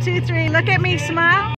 two, three. Look at me, smile.